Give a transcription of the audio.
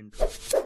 into